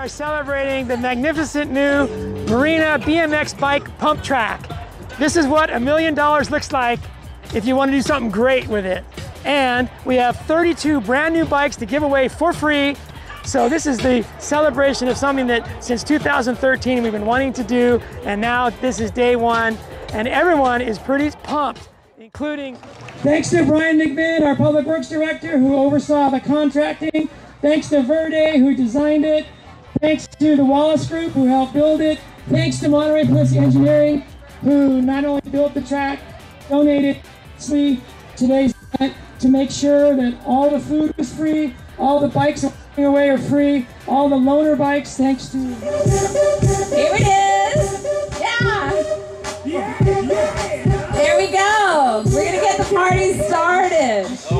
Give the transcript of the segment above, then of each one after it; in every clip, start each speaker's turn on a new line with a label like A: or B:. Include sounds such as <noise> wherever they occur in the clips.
A: Are celebrating the magnificent new Marina BMX bike pump track. This is what a million dollars looks like if you want to do something great with it. And we have 32 brand new bikes to give away for free. So this is the celebration of something that since 2013 we've been wanting to do, and now this is day one, and everyone is pretty pumped, including Thanks to Brian McMinn, our Public Works Director, who oversaw the contracting. Thanks to Verde, who designed it. Thanks to the Wallace Group, who helped build it. Thanks to Monterey Peninsula Engineering, who not only built the track, donated today's event to make sure that all the food was free, all the bikes away are free, all the loaner bikes, thanks to...
B: Here it is! Yeah! yeah, yeah. There we go! We're gonna get the party started!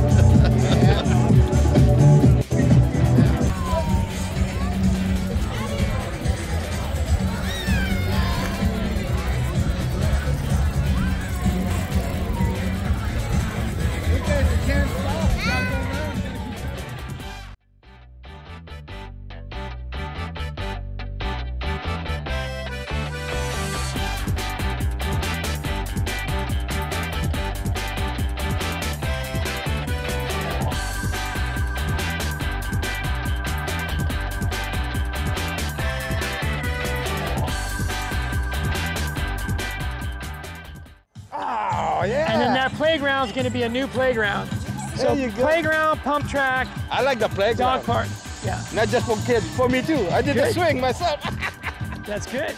C: Oh yeah.
A: And then that playground is going to be a new playground. So
C: There you go.
A: playground, pump track,
C: I like the playground.
A: dog park. Yeah,
C: Not just for kids, for me too. I did the
A: Good.
C: swing myself. <laughs>
A: that's good.